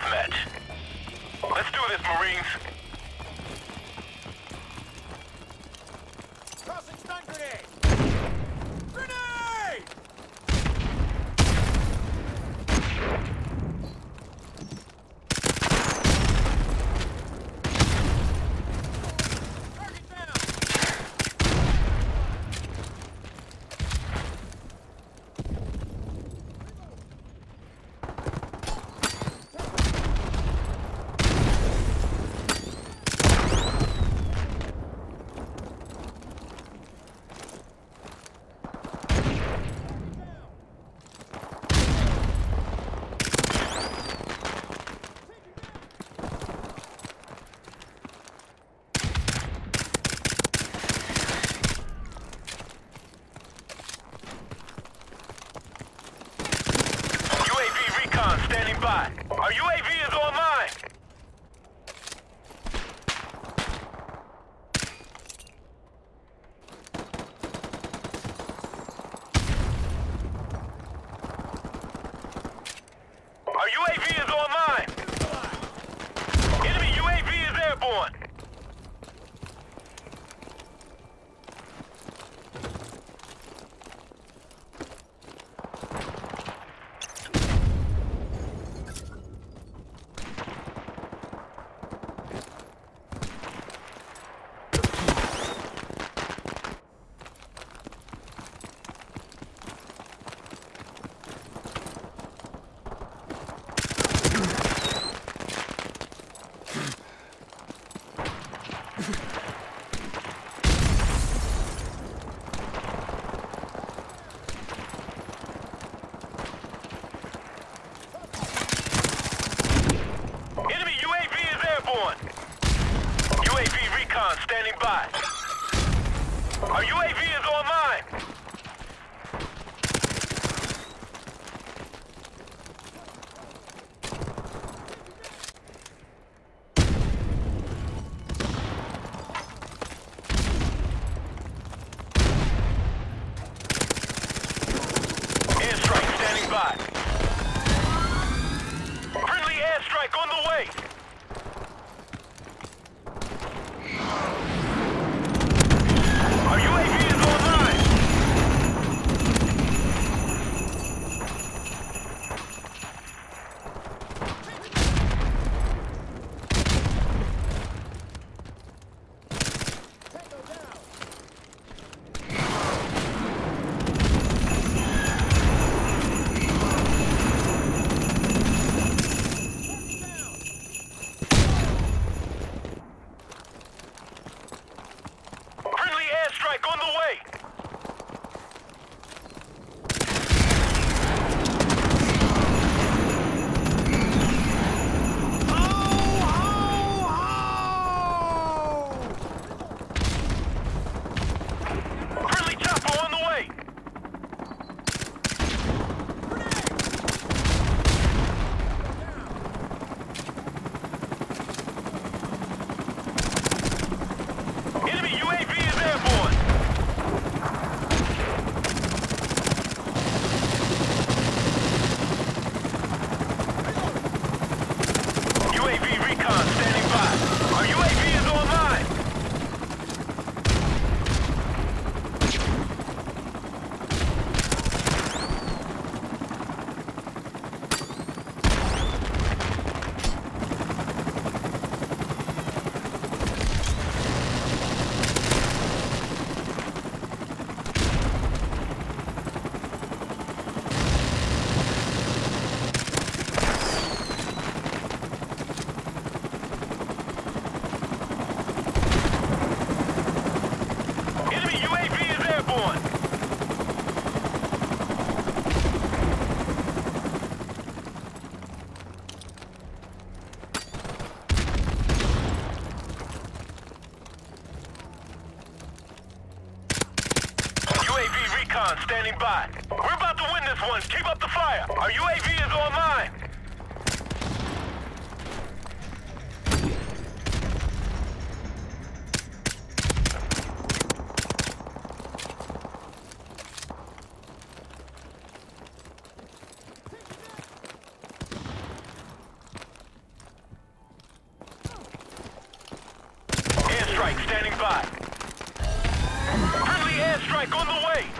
deathmatch. Let's do this, Marines. Tossing stun! Grenade! Target down! UAV recon standing by. Our UAV is online. Our UAV is online. Enemy UAV is airborne. Enemy UAV is airborne. UAV recon standing by. Our UAV is online. Airstrike standing by. Friendly airstrike on the way. Our UAV is online. Tango down! Target down! Friendly airstrike on the way. Friendly chopper on the way. Enemy UAV is airborne. UAV recon nearby. We're about to win this one. Keep up the fire. Our UAV is online. mine. Airstrike standing by. Friendly airstrike on the way.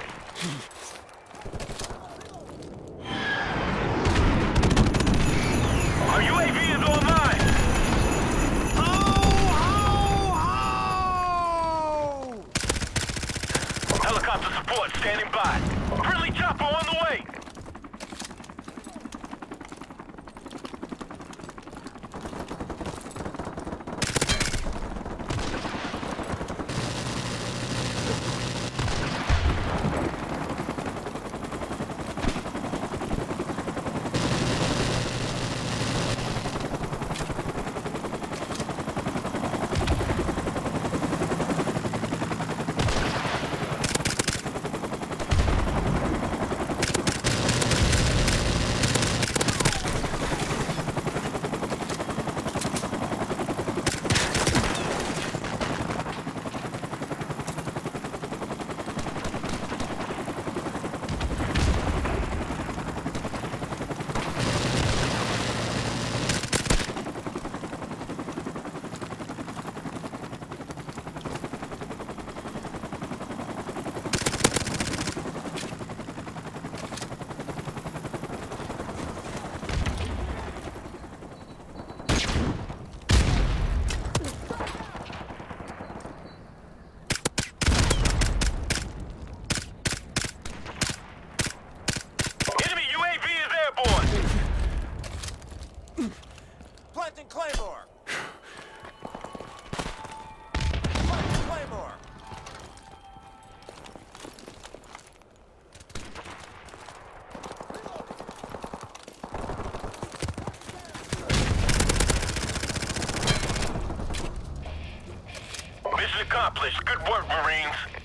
Mission accomplished. Good work, Marines.